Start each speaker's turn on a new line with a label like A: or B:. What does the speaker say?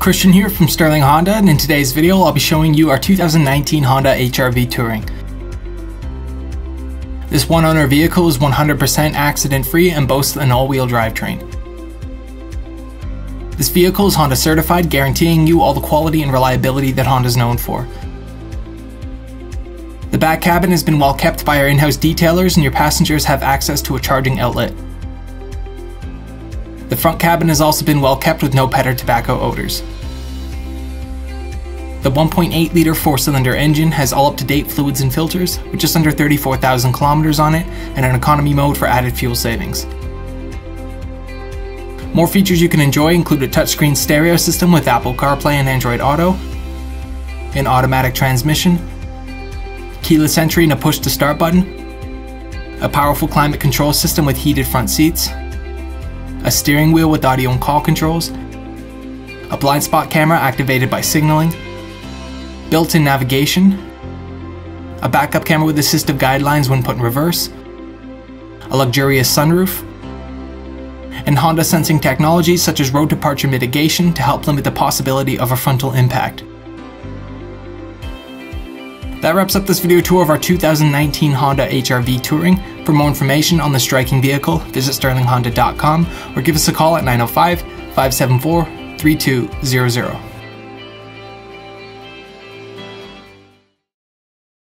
A: Christian here from Sterling Honda and in today's video I'll be showing you our 2019 Honda HRV Touring. This one owner vehicle is 100% accident free and boasts an all-wheel drivetrain. This vehicle is Honda certified guaranteeing you all the quality and reliability that Honda is known for. The back cabin has been well kept by our in-house detailers and your passengers have access to a charging outlet. The front cabin has also been well kept with no pet or tobacco odors. The 1.8 litre four cylinder engine has all up to date fluids and filters, with just under 34,000 kilometers on it, and an economy mode for added fuel savings. More features you can enjoy include a touchscreen stereo system with Apple CarPlay and Android Auto, an automatic transmission, keyless entry and a push to start button, a powerful climate control system with heated front seats, a steering wheel with audio and call controls, a blind spot camera activated by signaling, built-in navigation, a backup camera with assistive guidelines when put in reverse, a luxurious sunroof, and Honda sensing technologies such as road departure mitigation to help limit the possibility of a frontal impact. That wraps up this video tour of our 2019 Honda HRV Touring. For more information on the striking vehicle, visit sterlinghonda.com or give us a call at 905 574 3200.